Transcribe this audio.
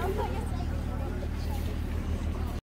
Don't put yourself